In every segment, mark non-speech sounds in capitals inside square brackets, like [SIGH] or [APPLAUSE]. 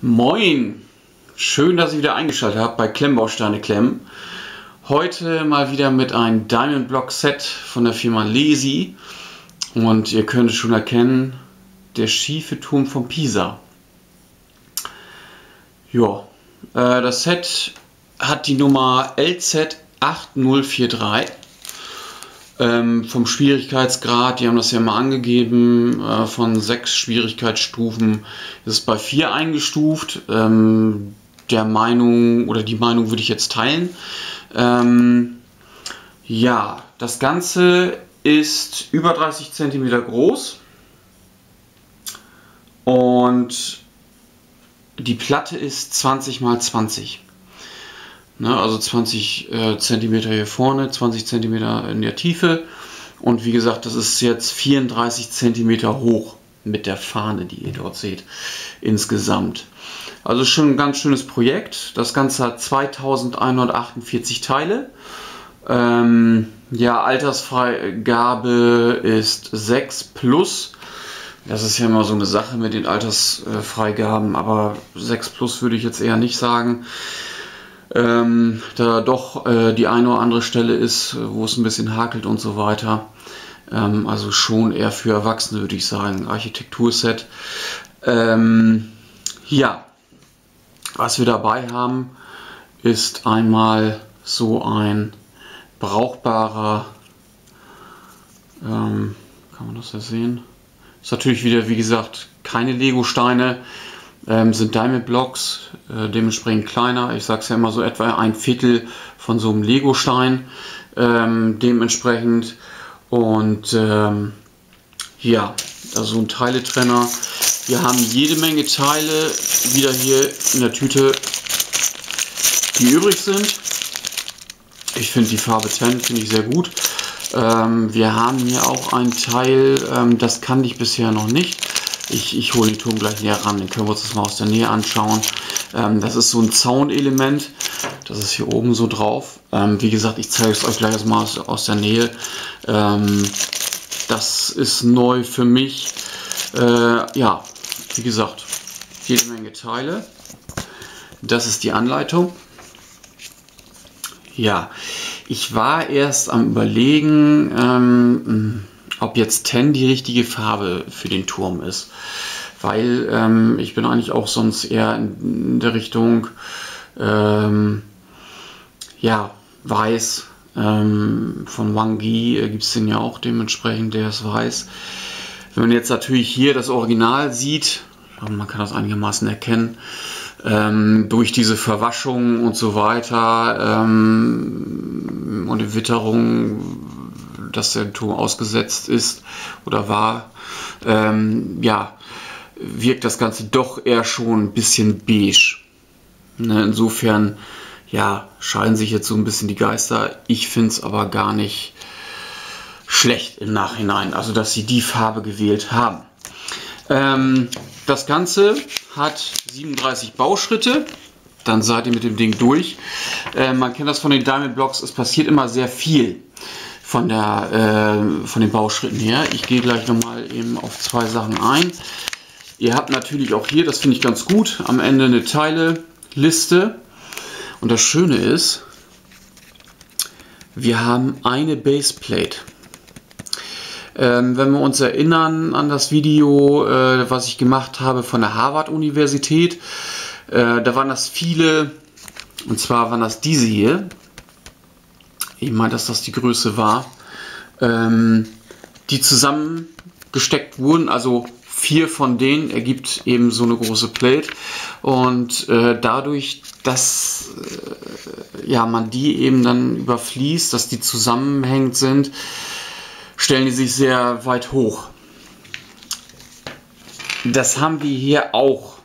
Moin! Schön, dass ihr wieder eingeschaltet habt bei Klemmbausteine Klemmen. Heute mal wieder mit einem Diamond Block Set von der Firma Lesi. Und ihr könnt es schon erkennen, der schiefe Turm von Pisa. Ja, äh, das Set hat die Nummer LZ8043. Ähm, vom Schwierigkeitsgrad, die haben das ja mal angegeben, äh, von sechs Schwierigkeitsstufen ist es bei vier eingestuft. Ähm, der Meinung oder die Meinung würde ich jetzt teilen. Ähm, ja, das Ganze ist über 30 cm groß und die Platte ist 20 x 20. Ne, also 20 äh, cm hier vorne, 20 cm in der Tiefe. Und wie gesagt, das ist jetzt 34 cm hoch mit der Fahne, die ihr dort seht, insgesamt. Also schon ein ganz schönes Projekt. Das Ganze hat 2148 Teile. Ähm, ja, Altersfreigabe ist 6 plus. Das ist ja immer so eine Sache mit den Altersfreigaben, aber 6 plus würde ich jetzt eher nicht sagen ähm, da doch äh, die eine oder andere Stelle ist, wo es ein bisschen hakelt und so weiter. Ähm, also schon eher für Erwachsene, würde ich sagen. Architekturset. Ähm, ja, was wir dabei haben, ist einmal so ein brauchbarer, ähm, kann man das ja sehen, ist natürlich wieder, wie gesagt, keine Lego-Steine, ähm, sind Diamond Blocks, äh, dementsprechend kleiner. Ich sage es ja immer so etwa ein Viertel von so einem Lego-Stein ähm, dementsprechend. Und ähm, ja, also ein Teiletrenner. Wir haben jede Menge Teile wieder hier in der Tüte, die übrig sind. Ich finde die Farbe 10 finde ich sehr gut. Ähm, wir haben hier auch ein Teil, ähm, das kannte ich bisher noch nicht. Ich, ich hole den Turm gleich näher ran, den können wir uns das mal aus der Nähe anschauen. Ähm, das ist so ein Zaunelement, das ist hier oben so drauf. Ähm, wie gesagt, ich zeige es euch gleich mal aus, aus der Nähe. Ähm, das ist neu für mich. Äh, ja, wie gesagt, jede Menge Teile. Das ist die Anleitung. Ja, ich war erst am überlegen, ähm, ob jetzt Ten die richtige Farbe für den Turm ist. Weil ähm, ich bin eigentlich auch sonst eher in der Richtung ähm, ja, weiß. Ähm, von Wang Yi äh, gibt es den ja auch dementsprechend, der ist weiß. Wenn man jetzt natürlich hier das Original sieht, man kann das einigermaßen erkennen, ähm, durch diese Verwaschung und so weiter ähm, und die Witterung dass der Turm ausgesetzt ist oder war, ähm, ja, wirkt das Ganze doch eher schon ein bisschen beige. Ne, insofern, ja, scheiden sich jetzt so ein bisschen die Geister. Ich finde es aber gar nicht schlecht im Nachhinein, also dass sie die Farbe gewählt haben. Ähm, das Ganze hat 37 Bauschritte. Dann seid ihr mit dem Ding durch. Äh, man kennt das von den Diamond Blocks, es passiert immer sehr viel von, der, äh, von den Bauschritten her. Ich gehe gleich nochmal eben auf zwei Sachen ein. Ihr habt natürlich auch hier, das finde ich ganz gut, am Ende eine Teile-Liste. Und das Schöne ist, wir haben eine Baseplate. Ähm, wenn wir uns erinnern an das Video, äh, was ich gemacht habe von der Harvard-Universität, äh, da waren das viele, und zwar waren das diese hier, ich meine, dass das die Größe war, ähm, die zusammengesteckt wurden, also vier von denen ergibt eben so eine große Plate und äh, dadurch, dass äh, ja, man die eben dann überfließt, dass die zusammenhängend sind, stellen die sich sehr weit hoch. Das haben wir hier auch.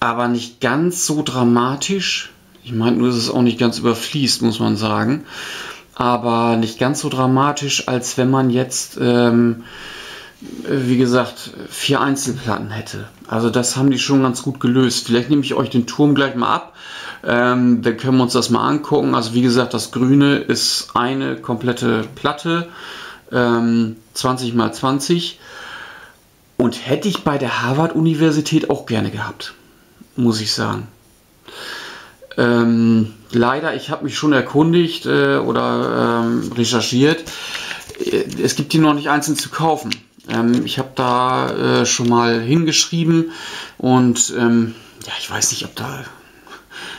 Aber nicht ganz so dramatisch ich meine, nur ist es auch nicht ganz überfließt, muss man sagen. Aber nicht ganz so dramatisch, als wenn man jetzt, ähm, wie gesagt, vier Einzelplatten hätte. Also das haben die schon ganz gut gelöst. Vielleicht nehme ich euch den Turm gleich mal ab. Ähm, dann können wir uns das mal angucken. Also wie gesagt, das Grüne ist eine komplette Platte, ähm, 20 x 20. Und hätte ich bei der Harvard-Universität auch gerne gehabt, muss ich sagen. Ähm, leider, ich habe mich schon erkundigt äh, oder ähm, recherchiert. Äh, es gibt die noch nicht einzeln zu kaufen. Ähm, ich habe da äh, schon mal hingeschrieben und ähm, ja, ich weiß nicht, ob da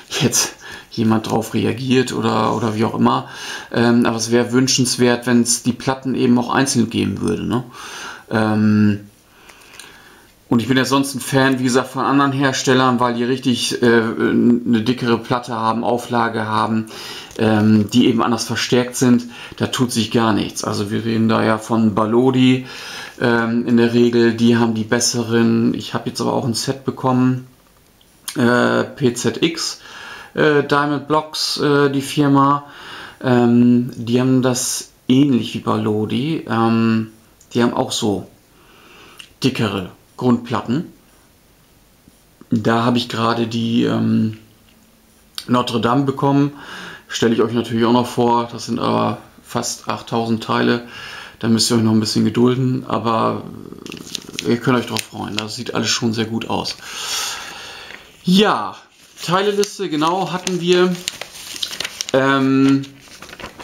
[LAUGHS] jetzt jemand drauf reagiert oder, oder wie auch immer. Ähm, aber es wäre wünschenswert, wenn es die Platten eben auch einzeln geben würde. Ne? Und ich bin ja sonst ein Fan, wie gesagt, von anderen Herstellern, weil die richtig äh, eine dickere Platte haben, Auflage haben, ähm, die eben anders verstärkt sind. Da tut sich gar nichts. Also wir reden da ja von Balodi ähm, in der Regel. Die haben die besseren. Ich habe jetzt aber auch ein Set bekommen. Äh, PZX äh, Diamond Blocks, äh, die Firma. Ähm, die haben das ähnlich wie bei Lodi. Ähm, die haben auch so dickere Grundplatten. Da habe ich gerade die ähm, Notre Dame bekommen. Stelle ich euch natürlich auch noch vor. Das sind aber fast 8000 Teile. Da müsst ihr euch noch ein bisschen gedulden. Aber ihr könnt euch darauf freuen. Das sieht alles schon sehr gut aus. Ja, Teileliste, genau, hatten wir. Ähm,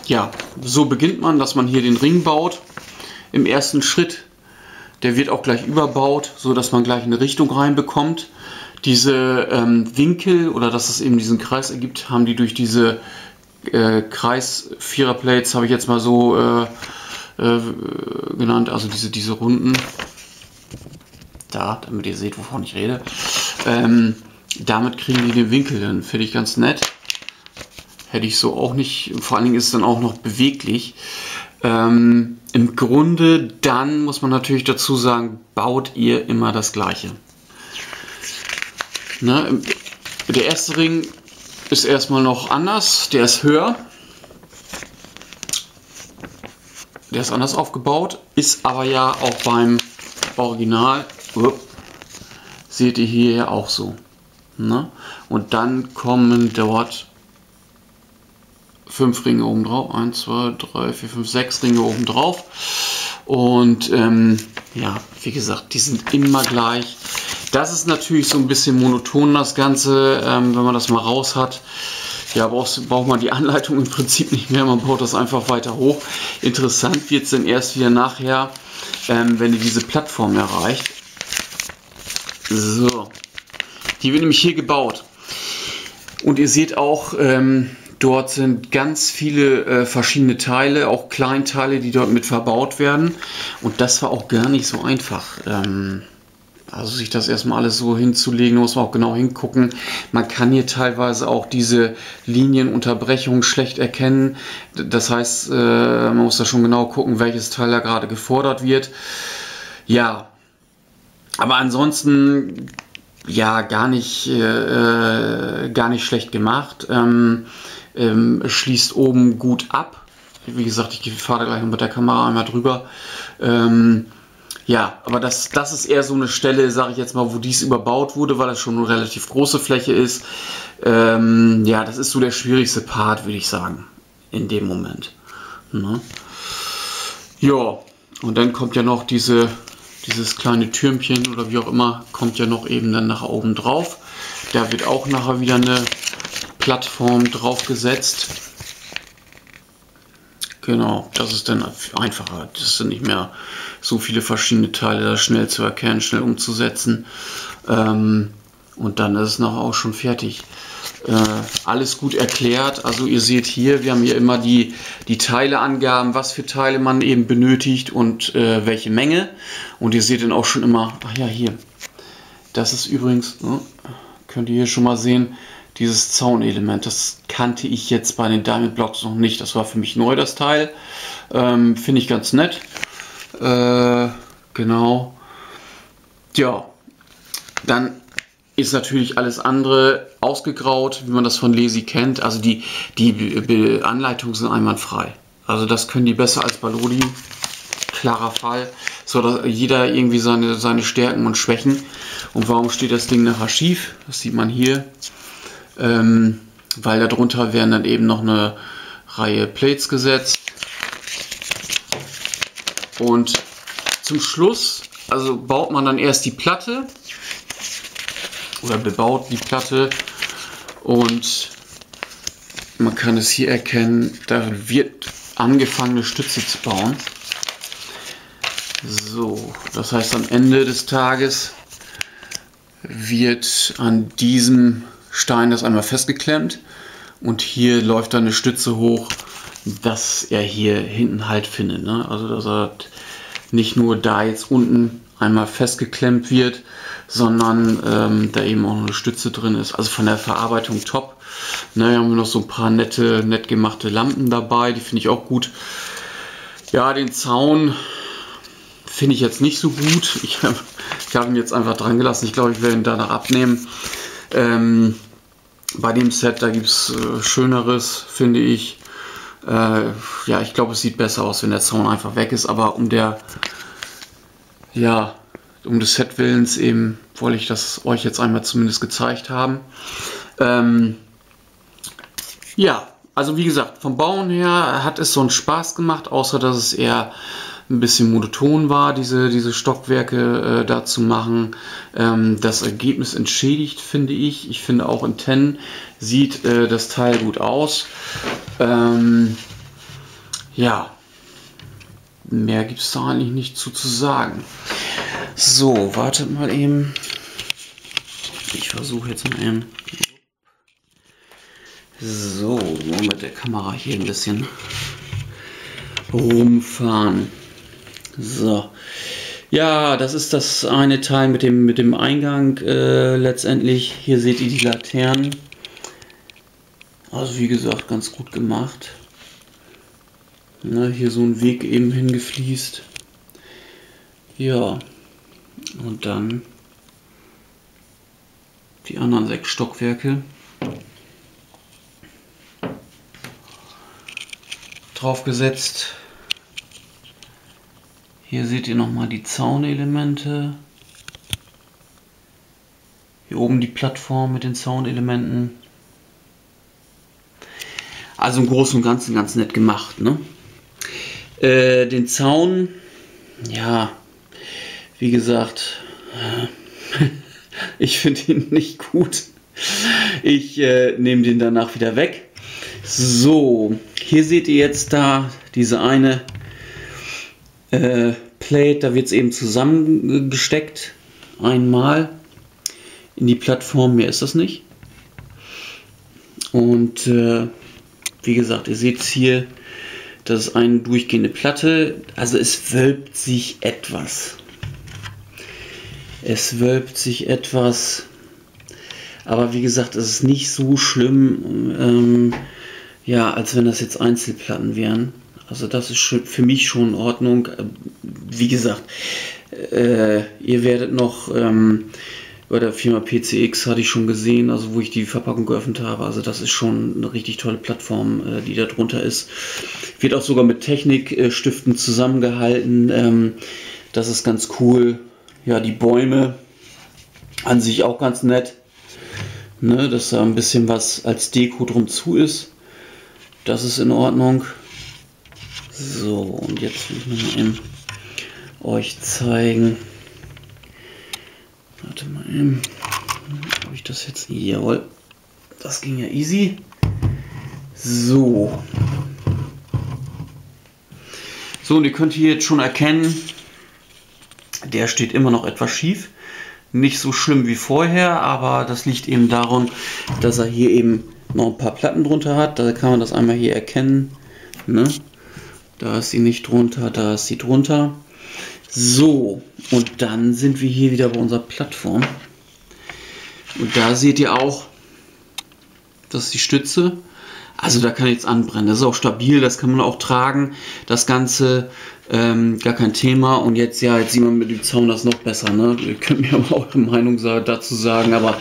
ja, so beginnt man, dass man hier den Ring baut. Im ersten Schritt, der wird auch gleich überbaut, so dass man gleich eine Richtung reinbekommt. Diese ähm, Winkel oder dass es eben diesen Kreis ergibt, haben die durch diese äh, Kreis-Vierer-Plates, habe ich jetzt mal so äh, äh, genannt, also diese, diese Runden. Da, damit ihr seht, wovon ich rede. Ähm, damit kriegen die den Winkel dann. Finde ich ganz nett. Hätte ich so auch nicht. Vor allen Dingen ist es dann auch noch beweglich. Ähm, Im Grunde dann muss man natürlich dazu sagen, baut ihr immer das gleiche. Ne? Der erste Ring ist erstmal noch anders. Der ist höher. Der ist anders aufgebaut. Ist aber ja auch beim Original. seht ihr hier ja auch so. Ne? Und dann kommen dort fünf Ringe oben drauf. 1, 2, 3, 4, 5, 6 Ringe oben drauf. Und ähm, ja, wie gesagt, die sind immer gleich. Das ist natürlich so ein bisschen monoton, das Ganze, ähm, wenn man das mal raus hat. Ja, braucht, braucht man die Anleitung im Prinzip nicht mehr, man baut das einfach weiter hoch. Interessant wird es dann erst wieder nachher, ähm, wenn ihr diese Plattform erreicht. So, die wird nämlich hier gebaut. Und ihr seht auch, ähm, dort sind ganz viele äh, verschiedene Teile, auch Kleinteile, die dort mit verbaut werden. Und das war auch gar nicht so einfach. Ähm, also sich das erstmal alles so hinzulegen, muss man auch genau hingucken. Man kann hier teilweise auch diese Linienunterbrechungen schlecht erkennen. Das heißt, äh, man muss da schon genau gucken, welches Teil da gerade gefordert wird. Ja, aber ansonsten ja gar nicht, äh, gar nicht schlecht gemacht. Ähm, ähm, schließt oben gut ab. Wie gesagt, ich fahre gleich mit der Kamera einmal drüber. Ähm, ja, aber das, das ist eher so eine Stelle, sage ich jetzt mal, wo dies überbaut wurde, weil das schon eine relativ große Fläche ist. Ähm, ja, das ist so der schwierigste Part, würde ich sagen, in dem Moment. Ne? Ja, und dann kommt ja noch diese dieses kleine Türmchen oder wie auch immer kommt ja noch eben dann nach oben drauf. Da wird auch nachher wieder eine Plattform drauf gesetzt. Genau, das ist dann einfacher. Das sind nicht mehr so viele verschiedene Teile, das schnell zu erkennen, schnell umzusetzen. Ähm, und dann ist es nachher auch schon fertig. Äh, alles gut erklärt. Also ihr seht hier, wir haben hier immer die, die Teileangaben, was für Teile man eben benötigt und äh, welche Menge. Und ihr seht dann auch schon immer, ach ja, hier. Das ist übrigens, ne, könnt ihr hier schon mal sehen, dieses Zaunelement. Das kannte ich jetzt bei den Diamond Blocks noch nicht. Das war für mich neu, das Teil. Ähm, Finde ich ganz nett. Äh, genau. Ja, dann ist natürlich alles andere ausgegraut, wie man das von Lesi kennt. Also die, die Anleitungen sind einwandfrei. Also das können die besser als Balodi. Klarer Fall. So dass jeder irgendwie seine, seine Stärken und Schwächen. Und warum steht das Ding nachher schief? Das sieht man hier. Ähm, weil darunter werden dann eben noch eine Reihe Plates gesetzt. Und zum Schluss also baut man dann erst die Platte oder bebaut die Platte und man kann es hier erkennen, da wird angefangen eine Stütze zu bauen. So, das heißt am Ende des Tages wird an diesem Stein das einmal festgeklemmt und hier läuft dann eine Stütze hoch, dass er hier hinten halt findet. Ne? Also dass er nicht nur da jetzt unten einmal festgeklemmt wird, sondern ähm, da eben auch eine Stütze drin ist. Also von der Verarbeitung top. Ne, haben wir noch so ein paar nette, nett gemachte Lampen dabei, die finde ich auch gut. Ja, den Zaun finde ich jetzt nicht so gut. Ich, [LAUGHS] ich habe ihn jetzt einfach dran gelassen. Ich glaube, ich werde ihn danach abnehmen. Ähm, bei dem Set, da gibt es äh, Schöneres, finde ich. Äh, ja, ich glaube, es sieht besser aus, wenn der Zaun einfach weg ist. Aber um der, ja, um des Set-Willens eben wollte ich das euch jetzt einmal zumindest gezeigt haben. Ähm, ja, also wie gesagt, vom Bauen her hat es so einen Spaß gemacht, außer dass es eher ein bisschen monoton war, diese, diese Stockwerke äh, da zu machen. Ähm, das Ergebnis entschädigt, finde ich. Ich finde auch in 10 sieht äh, das Teil gut aus. Ähm, ja, mehr gibt es da eigentlich nicht zu, zu sagen. So, wartet mal eben. Ich versuche jetzt mal eben. So, mit der Kamera hier ein bisschen rumfahren. So. Ja, das ist das eine Teil mit dem, mit dem Eingang äh, letztendlich. Hier seht ihr die Laternen. Also wie gesagt, ganz gut gemacht. Na, hier so ein Weg eben hingefließt. Ja. Und dann die anderen sechs Stockwerke. Draufgesetzt. Hier seht ihr nochmal die Zaunelemente. Hier oben die Plattform mit den Zaunelementen. Also im Großen und Ganzen ganz nett gemacht. Ne? Äh, den Zaun, ja, wie gesagt, [LAUGHS] ich finde ihn nicht gut. Ich äh, nehme den danach wieder weg. So, hier seht ihr jetzt da diese eine äh, Plate, da wird es eben zusammengesteckt. Einmal in die Plattform, mehr ist das nicht. Und äh, wie gesagt, ihr seht hier, das ist eine durchgehende Platte. Also es wölbt sich etwas. Es wölbt sich etwas. Aber wie gesagt, es ist nicht so schlimm, ähm, ja, als wenn das jetzt Einzelplatten wären. Also das ist für mich schon in Ordnung. Wie gesagt, äh, ihr werdet noch ähm, bei der Firma PCX hatte ich schon gesehen, also wo ich die Verpackung geöffnet habe. Also das ist schon eine richtig tolle Plattform, äh, die da drunter ist. Wird auch sogar mit Technikstiften zusammengehalten. Ähm, das ist ganz cool. Ja, die Bäume an sich auch ganz nett. Ne, dass da ein bisschen was als Deko drum zu ist. Das ist in Ordnung. So, und jetzt will ich noch mal euch zeigen. Warte mal eben. Habe ich das jetzt? Jawohl. Das ging ja easy. So. So, und ihr könnt hier jetzt schon erkennen, der steht immer noch etwas schief. Nicht so schlimm wie vorher, aber das liegt eben daran, dass er hier eben noch ein paar Platten drunter hat. Da kann man das einmal hier erkennen. Ne? Da ist sie nicht drunter, da ist sie drunter. So, und dann sind wir hier wieder bei unserer Plattform. Und da seht ihr auch, das ist die Stütze. Also da kann jetzt anbrennen. Das ist auch stabil, das kann man auch tragen. Das Ganze ähm, gar kein Thema. Und jetzt, ja, jetzt sieht man mit dem Zaun das noch besser. Ne? Ihr könnt mir aber eure Meinung dazu sagen. Aber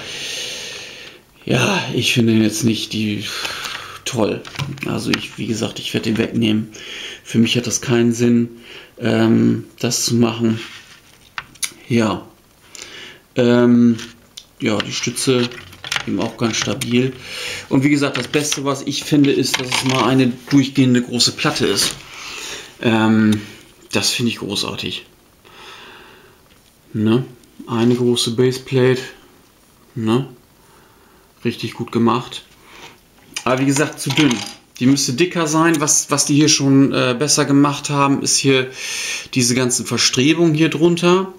ja, ich finde jetzt nicht die toll. Also ich, wie gesagt, ich werde den wegnehmen. Für mich hat das keinen Sinn, ähm, das zu machen. Ja. Ähm, ja, die Stütze eben auch ganz stabil. Und wie gesagt, das Beste, was ich finde, ist, dass es mal eine durchgehende große Platte ist. Ähm, das finde ich großartig. Ne? Eine große Baseplate. Ne? Richtig gut gemacht. Aber wie gesagt, zu dünn. Die müsste dicker sein. Was, was die hier schon äh, besser gemacht haben, ist hier diese ganzen Verstrebungen hier drunter.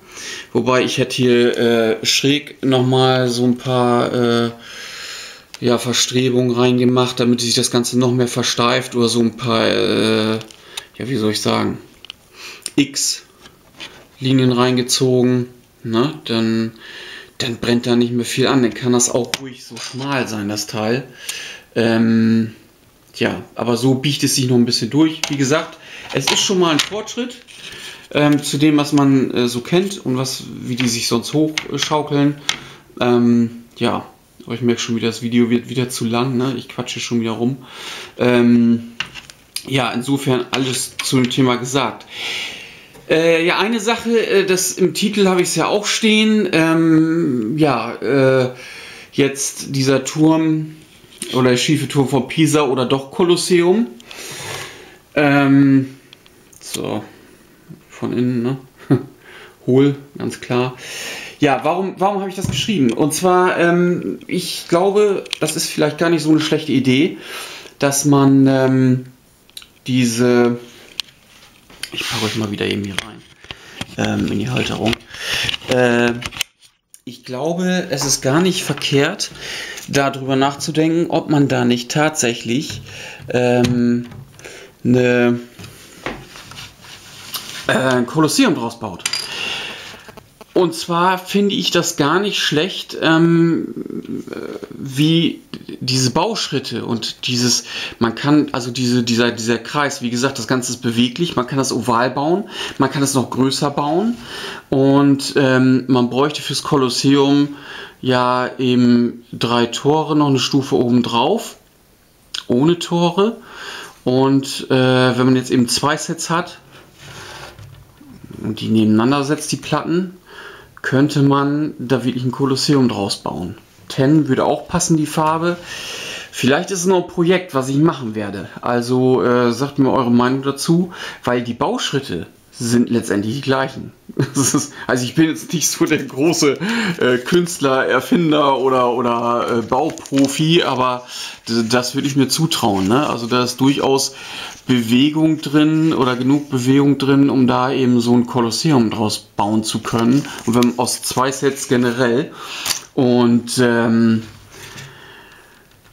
Wobei ich hätte hier äh, schräg nochmal so ein paar äh, ja, Verstrebungen reingemacht, damit sich das Ganze noch mehr versteift oder so ein paar, äh, ja, wie soll ich sagen, X-Linien reingezogen. Ne? Dann, dann brennt da nicht mehr viel an. Dann kann das auch ruhig so schmal sein, das Teil. Ähm, ja, aber so biegt es sich noch ein bisschen durch. Wie gesagt, es ist schon mal ein Fortschritt ähm, zu dem, was man äh, so kennt und was, wie die sich sonst hochschaukeln. Ähm, ja, aber ich merke schon wieder, das Video wird wieder zu lang. Ne? Ich quatsche schon wieder rum. Ähm, ja, insofern alles zu dem Thema gesagt. Äh, ja, eine Sache, äh, das im Titel habe ich es ja auch stehen. Ähm, ja, äh, jetzt dieser Turm oder der schiefe Turm von Pisa oder doch Kolosseum. Ähm, so, von innen, ne? [LAUGHS] Hohl, ganz klar. Ja, warum, warum habe ich das geschrieben? Und zwar, ähm, ich glaube, das ist vielleicht gar nicht so eine schlechte Idee, dass man ähm, diese. Ich packe euch mal wieder eben hier rein. Ähm, in die Halterung. Äh, ich glaube, es ist gar nicht verkehrt, darüber nachzudenken, ob man da nicht tatsächlich ähm, eine äh, ein Kolosseum draus baut. Und zwar finde ich das gar nicht schlecht, ähm, wie diese Bauschritte und dieses, man kann, also diese, dieser, dieser Kreis, wie gesagt, das Ganze ist beweglich, man kann das oval bauen, man kann es noch größer bauen und ähm, man bräuchte fürs Kolosseum ja eben drei Tore, noch eine Stufe oben drauf, ohne Tore. Und äh, wenn man jetzt eben zwei Sets hat, und die nebeneinander setzt, die Platten, könnte man da wirklich ein Kolosseum draus bauen. Ten würde auch passen, die Farbe. Vielleicht ist es noch ein Projekt, was ich machen werde. Also äh, sagt mir eure Meinung dazu, weil die Bauschritte sind letztendlich die gleichen. [LAUGHS] Also ich bin jetzt nicht so der große äh, Künstler, Erfinder oder, oder äh, Bauprofi, aber das würde ich mir zutrauen. Ne? Also da ist durchaus Bewegung drin oder genug Bewegung drin, um da eben so ein Kolosseum draus bauen zu können. Und wenn aus zwei Sets generell. Und ähm,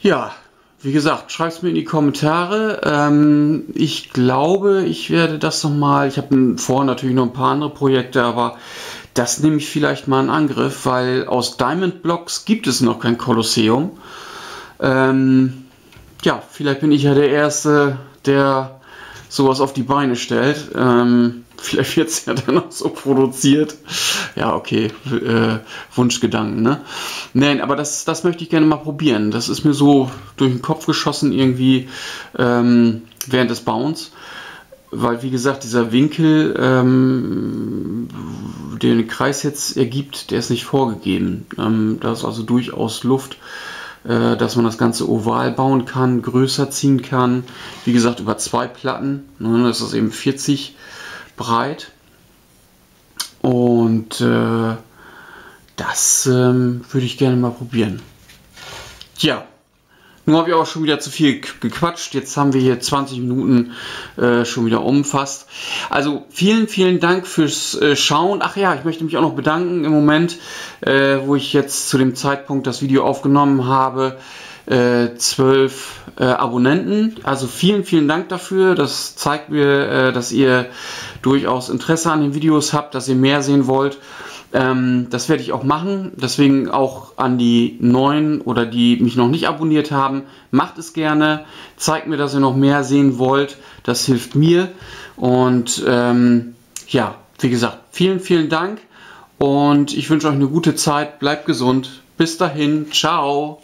ja, wie gesagt, schreibt es mir in die Kommentare. Ähm, ich glaube, ich werde das nochmal. Ich habe vorher natürlich noch ein paar andere Projekte, aber das nehme ich vielleicht mal in Angriff, weil aus Diamond Blocks gibt es noch kein Kolosseum. Ähm, ja, vielleicht bin ich ja der Erste, der sowas auf die Beine stellt. Ähm, vielleicht wird es ja dann auch so produziert. Ja, okay, äh, Wunschgedanken, ne? Nein, aber das, das möchte ich gerne mal probieren. Das ist mir so durch den Kopf geschossen irgendwie ähm, während des Bauens. Weil, wie gesagt, dieser Winkel, ähm, den Kreis jetzt ergibt, der ist nicht vorgegeben. Ähm, da ist also durchaus Luft äh, dass man das Ganze oval bauen kann, größer ziehen kann. Wie gesagt, über zwei Platten. Ne, das ist eben 40 breit. Und äh, das ähm, würde ich gerne mal probieren. Ja, nun habe ich auch schon wieder zu viel gequatscht. Jetzt haben wir hier 20 Minuten äh, schon wieder umfasst. Also vielen, vielen Dank fürs äh, Schauen. Ach ja, ich möchte mich auch noch bedanken im Moment, äh, wo ich jetzt zu dem Zeitpunkt das Video aufgenommen habe. Äh, zwölf äh, Abonnenten. Also vielen, vielen Dank dafür. Das zeigt mir, äh, dass ihr durchaus Interesse an den Videos habt, dass ihr mehr sehen wollt. Ähm, das werde ich auch machen. Deswegen auch an die neuen oder die mich noch nicht abonniert haben. Macht es gerne. Zeigt mir, dass ihr noch mehr sehen wollt. Das hilft mir. Und ähm, ja, wie gesagt, vielen, vielen Dank. Und ich wünsche euch eine gute Zeit. Bleibt gesund. Bis dahin. Ciao.